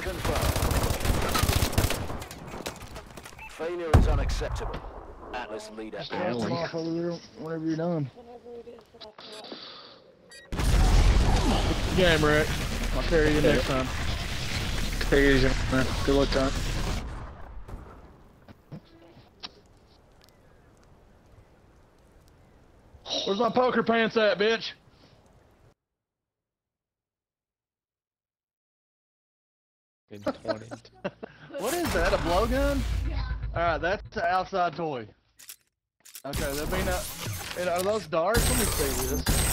confirmed. Failure is unacceptable. Atlas lead at Drop them off over there whenever you're done. Game, Rick. I'll carry you next time. Take it easy, man. Good luck, time. Where's my poker pants at, bitch? In 20. What is that? A blowgun? Yeah. Alright, that's an outside toy. Okay, be no. Uh, and Are those darts? Let me see this.